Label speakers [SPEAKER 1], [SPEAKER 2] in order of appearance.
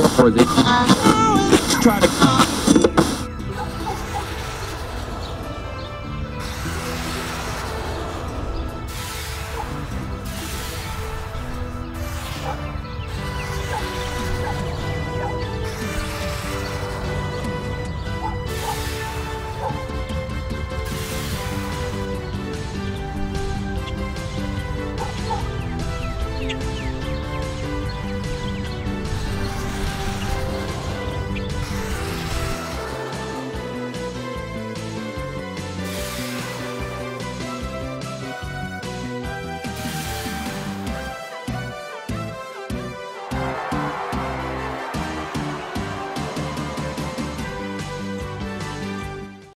[SPEAKER 1] for this. try to